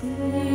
Yeah.